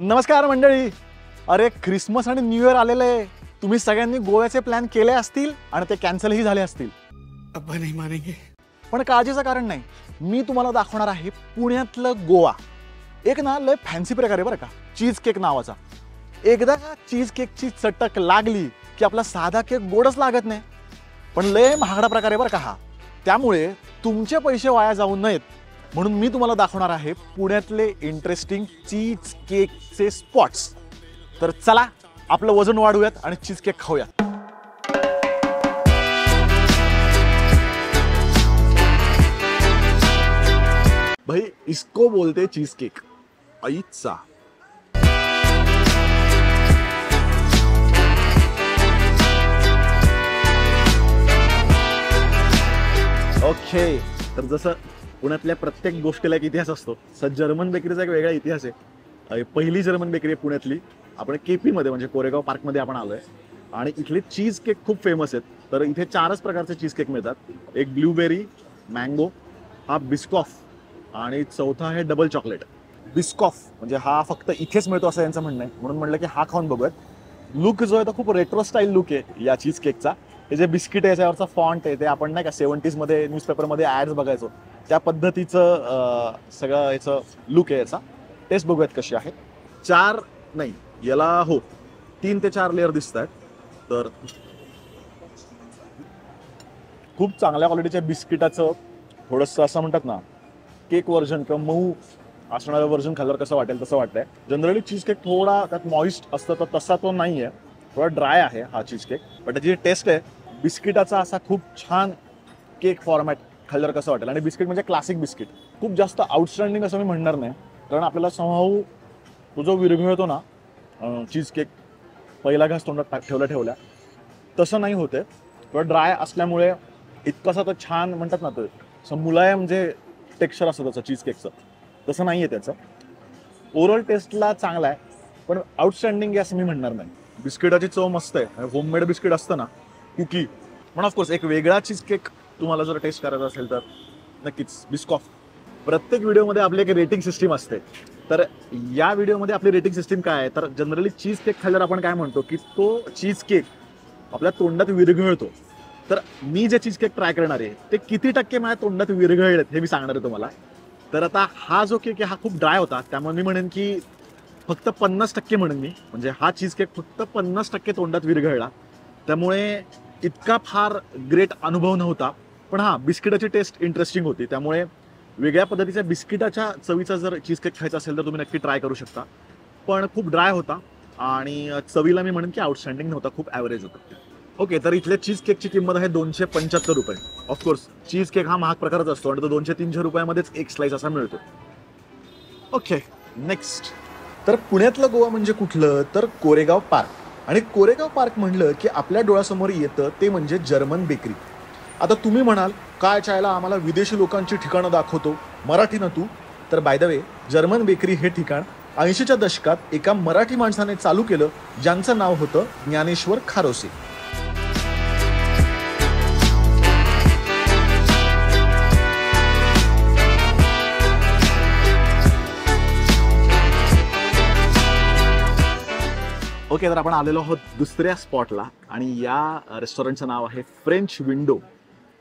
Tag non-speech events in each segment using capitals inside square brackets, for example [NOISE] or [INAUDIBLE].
नमस्कार मंडळी. अरे ख्रिसमस आणि न्यू इयर आलेलं आहे. तुम्ही सगळ्यांनी गोव्याचे प्लॅन केले असतील आणि ते कॅन्सलही झाले असतील. नहीं मानेंगे. पण काळजीचं कारण नाही. मी तुम्हाला दाखवणार आहे पुण्यातलं गोवा. एक ना लय फॅन्सी प्रकार आहे बरं का. चीज केक नावाचा. एकदा का चीज केकची चटक लागली की आपला साधा केक गोडच लागत नाही. पण लय महागडा प्रकार आहे बरं का हा. त्यामुळे तुमचे पैसे वाया जाऊ नयेत. म्हणून मी तुम्हाला दाखवणार आहे पुण्यातले इंटरेस्टिंग चीज केकचे स्पॉट्स तर चला आपलं वजन वाढूयात आणि चीज केक खाऊयात. भाई इसको बोलते चीज केक आईचा. ओके तर जसं पुण्यातल्या प्रत्येक गोष्टीला एक इतिहास असतो. सर जर्मन बेकरीचा एक वेगळा इतिहास आहे. पहिली जर्मन बेकरी आहे पुण्यातली. आपण केपीमध्ये म्हणजे कोरेगाव पार्कमध्ये आपण आलोय. आणि इथले चीज केक खूप फेमस आहेत. तर इथे चारच प्रकारचे चीज केक मिळतात. एक ब्लूबेरी मँगो हा बिस्कॉफ आणि चौथा आहे डबल चॉकलेट बिस्कॉफ म्हणजे हा फक्त इथेच मिळतो असं यांचं म्हणणं आहे. म्हणून म्हणलं की हा खाऊन बघूयात. लुक जो आहे तो खूप रेट्रो स्टाईल लुक आहे या चीज केकचा हे जे बिस्किट आहे याच्यावरचा फॉन्ट आहे ते आपण नाही का सेव्हन्टीजमध्ये न्यूजपेपरमध्ये ॲड्स बघायचो. त्या पद्धतीचं सगळं याचं लुक आहे याचा टेस्ट बघूयात कशी आहे. चार नाही याला हो तीन ते चार लेअर दिसत आहेत. तर खूप चांगल्या क्वालिटीच्या बिस्किटाचं थोडंसं असं म्हणतात ना केक व्हर्जन किंवा मऊ असणारं वर्जन खाल्ल्यावर कसं वाटेल तसं वाटतंय. जनरली चीज केक थोडा त्यात मॉइस्ट असतं तर तसा तो नाही आहे थोडा ड्राय आहे हा चीज केक पण त्याची टेस्ट आहे बिस्किटाचा असा खूप छान केक फॉर्मॅट खाल्ल्यावर कसं वाटेल? आणि बिस्किट म्हणजे क्लासिक बिस्किट. खूप जास्त आउटस्टँडिंग असं मी म्हणणार नाही. कारण आपल्याला समहाऊ तो जो विरघळतो ना चीज केक पहिला घास तोंडात टाक- ठेवल्या ठेवल्या तसं नाही होते पण ड्राय असल्यामुळे इतकासा तर छान म्हणतात ना तो असं मुलायम जे टेक्स्चर असतं त्याचं चीज केकचं तसं नाही आहे त्याचं. ओव्हरऑल टेस्टला चांगला आहे पण आउटस्टँडिंग आहे असं मी म्हणणार नाही. बिस्किटाची चव मस्त आहे. होममेड बिस्किट असतं ना कुकी पण ऑफकोर्स एक वेगळा चीज केक तुम्हाला जर टेस्ट करायचा असेल तर नक्कीच बिस्कॉफ प्रत्येक व्हिडिओमध्ये आपली एक रेटिंग सिस्टीम असते. तर या व्हिडिओमध्ये आपली रेटिंग सिस्टीम काय आहे? तर जनरली चीज केक खाल्ल्यावर आपण काय म्हणतो की तो चीज केक आपल्या तोंडात विरघळतो. तर मी जे चीज केक ट्राय करणार आहे ते किती टक्के माझ्या तोंडात विरघळलेत हे मी सांगणार आहे तुम्हाला. तर आता हा जो केक आहे हा खूप ड्राय होता. त्यामुळे मी म्हणेन की फक्त पन्नास टक्के म्हणेन मी. म्हणजे हा चीज केक फक्त पन्नास टक्के तोंडात विरघळला. त्यामुळे इतका फार ग्रेट अनुभव नव्हता. पण हां बिस्किटाची टेस्ट इंटरेस्टिंग होती. त्यामुळे वेगळ्या पद्धतीच्या बिस्किटाच्या चवीचा जर चीज केक खायचा असेल तर तुम्ही नक्की ट्राय करू शकता. पण खूप ड्राय होता आणि चवीला मी म्हणेन की आउटस्टँडिंग नव्हता खूप ॲव्हरेज होता. ओके तर इथल्या चीज केकची किंमत आहे दोनशे पंच्याहत्तर रुपये. ऑफकोर्स चीज केक हा महाग प्रकारच असतो आणि तो दोनशे तीनशे रुपयामध्येच एक स्लाइस असा मिळतो. ओके नेक्स्ट तर पुण्यातलं गोवा म्हणजे कुठलं? तर कोरेगाव पार्क. आणि कोरेगाव पार्क म्हणलं की आपल्या डोळ्यासमोर येतं ते म्हणजे जर्मन बेकरी. आता तुम्ही म्हणाल काय चायला आम्हाला विदेशी लोकांची ठिकाणं दाखवतो मराठी ना तू? तर by the way German bakery हे ठिकाण ऐंशीच्या दशकात एका मराठी माणसाने चालू केलं ज्यांचं नाव होतं ज्ञानेश्वर खारोसे. ओके तर आपण आलेलो आहोत दुसऱ्या स्पॉटला आणि या रेस्टॉरंटचं नाव आहे फ्रेंच विंडो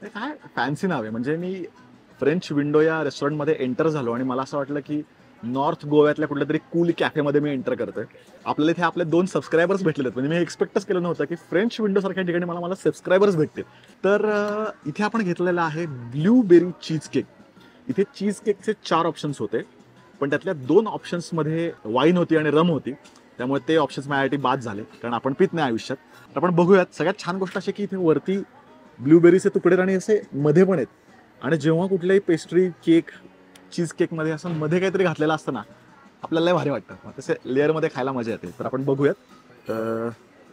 ते काय? फॅन्सी नाव आहे. म्हणजे मी फ्रेंच विंडो या रेस्टॉरंटमध्ये एंटर झालो आणि मला असं वाटलं की नॉर्थ गोव्यातल्या कुठल्या तरी कूल कॅफेमध्ये मी एंटर करतोय. आपल्याला इथे आपले दोन सबस्क्रायबर्स भेटलेले आहेत म्हणजे मी एक्सपेक्टच केलं नव्हतं की फ्रेंच विंडो सारख्या ठिकाणी मला मला सबस्क्रायबर्स भेटतील. तर इथे आपण घेतलेला आहे ब्ल्यूबेरी चीज केक इथे चीज केकचे चार ऑप्शन्स होते. पण त्यातल्या दोन ऑप्शन्समध्ये वाईन होती आणि रम होती. त्यामुळे ते ऑप्शन्स माझ्यासाठी बाद झाले. कारण आपण पित नाही आयुष्यात. तर आपण बघूयात. सगळ्यात छान गोष्ट अशी की इथे वरती ब्लूबेरीचे तुकडे आणि असे मध्ये पण आहेत. आणि जेव्हा कुठल्याही पेस्ट्री केक चीज केकमध्ये असं मध्ये काहीतरी घातलेलं असतं ना आपल्याला भारी वाटतं. तसे लेअरमध्ये खायला मजा येते. तर आपण बघूयात. तर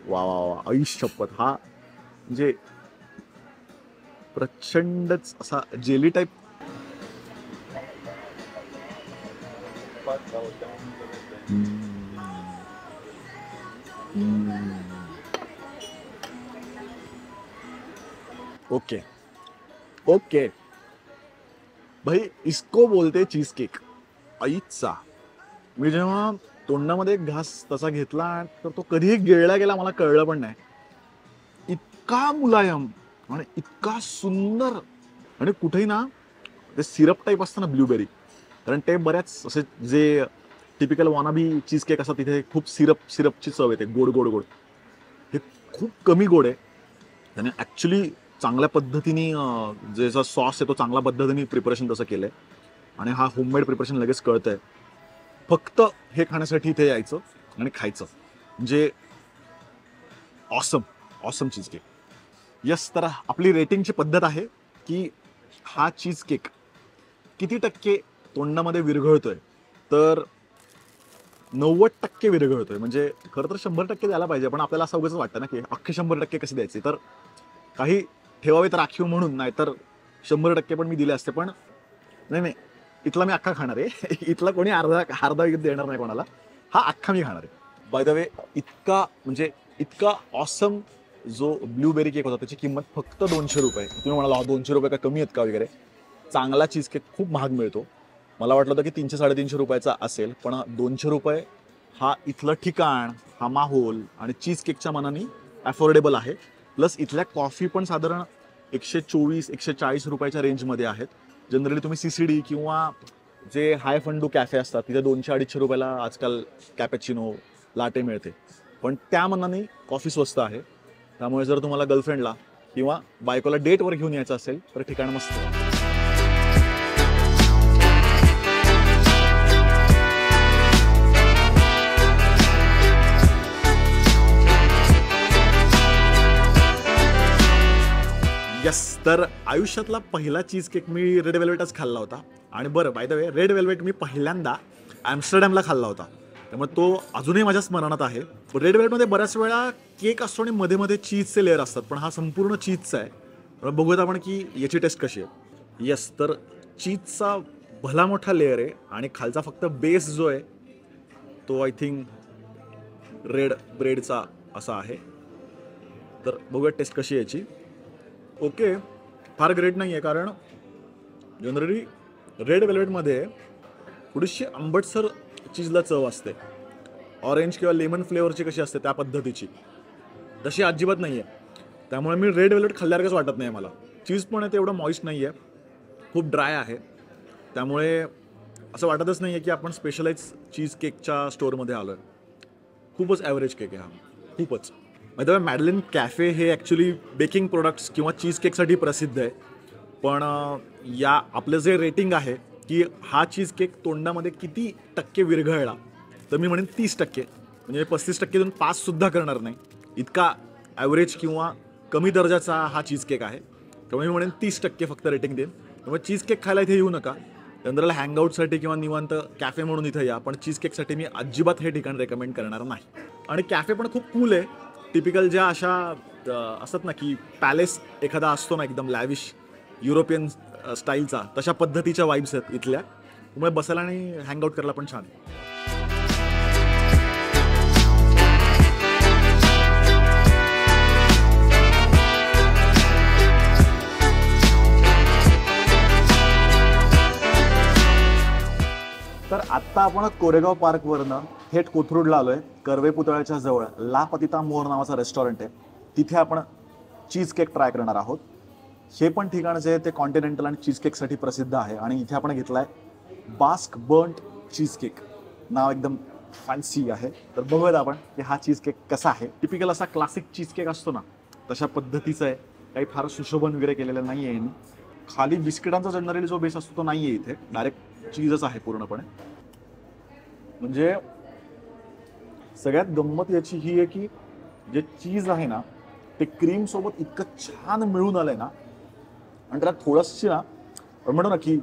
वा वा वा आयुष शपथ. हा म्हणजे प्रचंडच असा जेली टाईप ओके. ओके. भाई इसको बोलते चीज केक आईचा. मी जेव्हा तोंडामध्ये एक घास तसा घेतला तर तो कधीही गिळला गेला मला कळलं पण नाही. इतका मुलायम आणि इतका सुंदर आणि कुठेही ना ते सिरप टाईप असतं ना ब्लूबेरी कारण ते बऱ्याच असे जे टिपिकल वानाबी चीज केक असतात तिथे खूप सिरप सिरपची चव येते. गोड गोड गोड. हे खूप कमी गोड आहे. त्याने ॲक्च्युली चांगल्या पद्धतीने जे ज्याचा सॉस आहे तो चांगल्या पद्धतीने प्रिपरेशन तसं केलं आहे आणि हा होममेड प्रिपरेशन लगेच कळतं आहे फक्त हे खाण्यासाठी इथे यायचं आणि खायचं. म्हणजे awesome awesome cheesecake yes तर आपली रेटिंगची पद्धत आहे की हा चीज केक किती टक्के तोंडामध्ये विरघळतोय? तर नव्वद टक्के विरघळतोय. म्हणजे खरं तर शंभर टक्के द्यायला पाहिजे पण आपल्याला असं उगाच वाटतं ना की अख्खे शंभर टक्के कसे द्यायचे? तर काही ठेवावे तर राखीव म्हणून नाही तर शंभर टक्के पण मी दिले असते पण नाही नाही. इथला मी अख्खा खाणार आहे. [LAUGHS] इथला कोणी अर्धा अर्धा विकत देणार नाही कोणाला. हा अख्खा मी खाणार आहे. बाय द वे इतका म्हणजे इतका ऑसम जो ब्लूबेरी केक होता त्याची किंमत फक्त दोनशे रुपये. तुम्ही म्हणाला दोनशे रुपये का कमी आहेत का वगैरे? चांगला चीज केक खूप महाग मिळतो. मला वाटलं होतं की तीनशे साडेतीनशे रुपयाचा असेल पण दोनशे रुपये हा इथलं ठिकाण हा माहोल आणि चीज केकच्या मनाने अफोर्डेबल आहे. प्लस इथल्या कॉफी पण साधारण एकशे चोवीस एकशे चाळीस रुपयाच्या रेंजमध्ये आहेत. जनरली तुम्ही सी सी डी किंवा जे हाय फंडू कॅफे असतात तिथे दोनशे अडीचशे रुपयाला आजकाल कॅपॅचिनो लाटे मिळते. पण त्या मनाने कॉफी स्वस्त आहे. त्यामुळे जर तुम्हाला गर्लफ्रेंडला किंवा बायकोला डेटवर घेऊन यायचं असेल तर ठिकाण मस्त यस तर आयुष्यातला पहिला चीज केक मी रेड वेल्वेटच खाल्ला होता. आणि बरं by the way red velvet मी पहिल्यांदा ॲम्स्टरडॅमला खाल्ला होता. त्यामुळे तो अजूनही माझ्या स्मरणात आहे. रेड वेल्वेटमध्ये बऱ्याच वेळा केक असतो आणि मध्ये मध्ये चीजचे लेअर असतात पण हा संपूर्ण चीजचा आहे. बघूयात आपण की याची टेस्ट कशी आहे. यस तर चीजचा भला मोठा लेअर आहे आणि खालचा फक्त बेस जो आहे तो आय थिंक रेड ब्रेडचा असा आहे. तर बघूया टेस्ट कशी याची. ओके फार ग्रेट नाही आहे कारण जनरली रेड वेल्वेटमध्ये थोडीशी आंबटसर चीजला चव असते. ऑरेंज किंवा लेमन फ्लेवरची कशी असते त्या पद्धतीची. तशी अजिबात नाही आहे त्यामुळे मी रेड वेल्वेट खाल्ल्यासारखंच वाटत नाही मला. चीज पण आहे ते एवढं मॉइस्ट नाही आहे खूप ड्राय आहे. त्यामुळे असं वाटतच नाही आहे की आपण स्पेशलाइज चीज केकच्या स्टोअरमध्ये आलो आहे खूपच ॲव्हरेज केक आहे हा. खूपच. माहिती मॅडलिन कॅफे हे ॲक्च्युली बेकिंग प्रोडक्ट्स किंवा चीज केकसाठी प्रसिद्ध आहे. पण या आपलं जे रेटिंग आहे की हा चीज केक तोंडामध्ये किती टक्के विरघळला तर मी म्हणेन तीस टक्के. म्हणजे पस्तीस टक्केतून पाचसुद्धा करणार नाही. इतका ॲव्हरेज किंवा कमी दर्जाचा हा चीज केक आहे. त्यामुळे मी म्हणेन तीस टक्के फक्त रेटिंग देईन. त्यामुळे चीज केक खायला इथे येऊ नका. जनरल हँगआउटसाठी किंवा निवांत कॅफे म्हणून इथं या पण चीज केकसाठी मी अजिबात हे ठिकाण रेकमेंड करणार नाही. आणि कॅफे पण खूप कूल आहे. टिपिकल ज्या अशा असतात ना की पॅलेस एखादा असतो ना एकदम लॅविश युरोपियन स्टाईलचा तशा पद्धतीच्या वाईब्स आहेत इथल्या. त्यामुळे बसायला आणि हँगआउट करायला पण छान आहे. तर आत्ता आपण कोरेगाव पार्कवरनं थेट कोथरूडला आलोय. कर्वे पुतळ्याच्या जवळ ला पतिता मोहर नावाचा रेस्टॉरंट आहे. तिथे आपण चीज केक ट्राय करणार आहोत. हे पण ठिकाण जे आहे ते कॉन्टिनेंटल आणि चीज केकसाठी प्रसिद्ध आहे आणि इथे आपण घेतलाय बास्क बर्न्ट चीज केक नाव एकदम फॅन्सी आहे. तर बघूयात आपण की हा चीज केक कसा आहे. टिपिकल असा क्लासिक चीज केक असतो ना तशा पद्धतीचा आहे. काही फार सुशोभन वगैरे केलेलं नाही आहे खाली बिस्किटांचा जनरली जो बेस असतो तो नाही आहे इथे. डायरेक्ट चीजच आहे पूर्णपणे. म्हणजे सगळ्यात गंमत याची ही आहे की जे चीज आहे ना ते क्रीम सोबत इतकं छान मिळून आलंय ना आणि त्याला थोडंशी ना म्हणतो ना की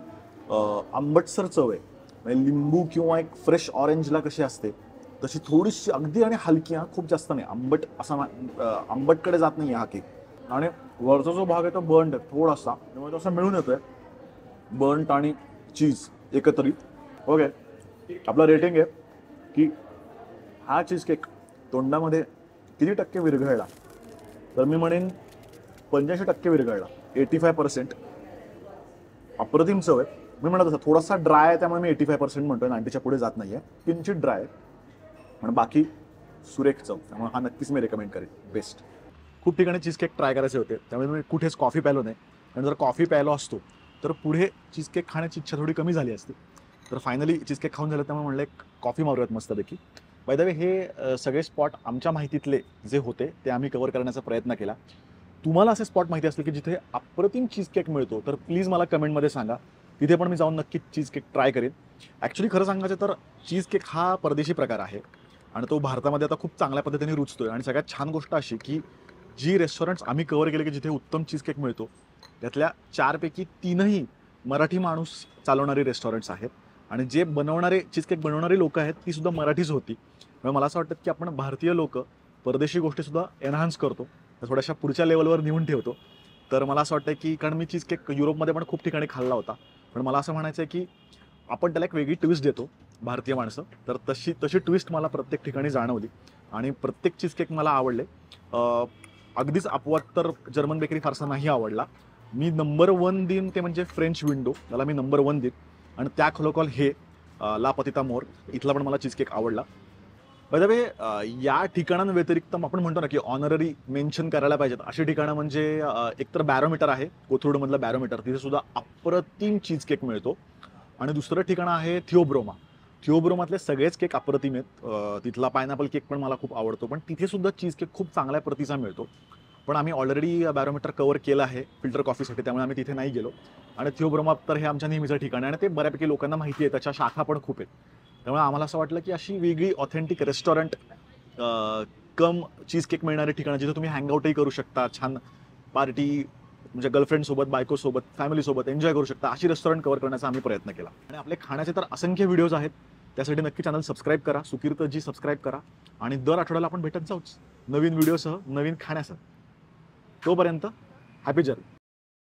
आंबटसर चव आहे. म्हणजे लिंबू किंवा एक फ्रेश ऑरेंजला कशी असते तशी थोडीशी अगदी आणि हलकी हा खूप जास्त नाही. आंबट असा मा- आंबटकडे जात नाही हा केक आणि वरचा जो भाग आहे तो बर्न्ड आहे थोडासा. त्यामुळे तो असा मिळून येतोय. बर्न्ट आणि चीज एकत्रित. ओके आपलं रेटिंग आहे की हा चीज केक तोंडामध्ये किती टक्के विरघळला? तर मी म्हणेन पंच्याऐंशी टक्के विरघळला. एटी फाय पर्सेंट अप्रतिम चव आहे. मी म्हणत असं थोडासा ड्राय आहे त्यामुळे मी एटी फाय पर्सेंट म्हणतोय. नाईन्टीच्या पुढे जात नाही आहे किंचित ड्राय पण बाकी सुरेख चव. त्यामुळे हा नक्कीच मी रेकमेंड करेन. बेस्ट खूप ठिकाणी चीज केक ट्राय करायचे होते. त्यामुळे मी कुठेच कॉफी प्यालो नाही. आणि जर कॉफी प्यायलो असतो तर पुढे चीज केक खाण्याची इच्छा थोडी कमी झाली असती. तर फायनली चीज केक खाऊन झालं त्यामुळे म्हणलं एक कॉफी मारूयात मस्तपैकी. बाय द वे हे सगळे स्पॉट आमच्या माहितीतले जे होते ते आम्ही कव्हर करण्याचा प्रयत्न केला. तुम्हाला असे स्पॉट माहिती असले की जिथे अप्रतिम चीज केक मिळतो तर प्लीज मला कमेंटमध्ये सांगा. तिथे पण मी जाऊन नक्कीच चीज केक ट्राय करेन. ॲक्च्युली खरं सांगायचं तर चीज केक हा परदेशी प्रकार आहे. आणि तो भारतामध्ये आता खूप चांगल्या पद्धतीने रुचतो आहे आणि सगळ्यात छान गोष्ट अशी की जी रेस्टॉरंट्स आम्ही कव्हर केले की जिथे उत्तम चीज केक मिळतो त्यातल्या चारपैकी तीनही मराठी माणूस चालवणारी रेस्टॉरंट्स आहेत. आणि जे बनवणारे चीज केक बनवणारी लोक आहेत ती सुद्धा मराठीच होती. म्हणजे मला असं वाटतं की आपण भारतीय लोक परदेशी गोष्टीसुद्धा एनहान्स करतो. थोड्याशा पुढच्या लेवलवर नेऊन ठेवतो. तर मला असं वाटतं की कारण मी चीज केक युरोपमध्ये पण खूप ठिकाणी खाल्ला होता. पण मला असं म्हणायचं आहे की आपण त्याला एक वेगळी ट्विस्ट देतो भारतीय माणसं. तर तशी तशी ट्विस्ट मला प्रत्येक ठिकाणी जाणवली. आणि प्रत्येक चीज केक मला आवडले. अगदीच अपवाद तर जर्मन बेकरी फारसा नाही आवडला. मी नंबर वन देईन ते म्हणजे फ्रेंच विंडो त्याला मी नंबर वन देईन. आणि त्या खलोकॉल हे लापतिता ला पतिता मोर. इथला पण मला चीज केक आवडला. वे या ठिकाणांव्यतिरिक्त आपण म्हणतो ना की ऑनररी मेन्शन करायला पाहिजेत. अशी ठिकाणं म्हणजे एकतर बॅरोमीटर आहे कोथरूडमधलं बॅरोमीटर तिथे सुद्धा अप्रतिम चीज केक मिळतो. आणि दुसरं ठिकाण आहे थिओब्रोमा थिओब्रोमातले सगळेच केक अप्रतिम आहेत. तिथला पायनॅपल केक पण मला खूप आवडतो. पण तिथे सुद्धा चीज केक खूप चांगल्या प्रतीचा मिळतो. पण आम्ही ऑलरेडी बॅरोमीटर कव्हर केलं आहे फिल्टर कॉफीसाठी त्यामुळे आम्ही तिथे नाही गेलो. आणि थिओब्रोमा तर हे आमच्या नेहमीचं ठिकाण आहे आणि ते बऱ्यापैकी लोकांना माहिती आहे त्याच्या शाखा पण खूप आहेत. त्यामुळे आम्हाला असं वाटलं की अशी वेगळी authentic restaurant cum cheese cake मिळणारे ठिकाणं जिथे तुम्ही हँगआउटही करू शकता छान पार्टी म्हणजे गर्लफ्रेंडसोबत बायकोसोबत फॅमिलीसोबत एन्जॉय करू शकता अशी रेस्टॉरंट कव्हर करण्याचा आम्ही प्रयत्न केला. आणि आपले खाण्याचे तर असंख्य व्हिडिओज आहेत त्यासाठी नक्की चॅनल सबस्क्राईब करा सुकीर्तजी सबस्क्राईब करा. आणि दर आठवड्याला आपण भेटत जाऊच नवीन व्हिडिओसह नवीन खाण्यासह. तोपर्यंत हॅपी जर्नी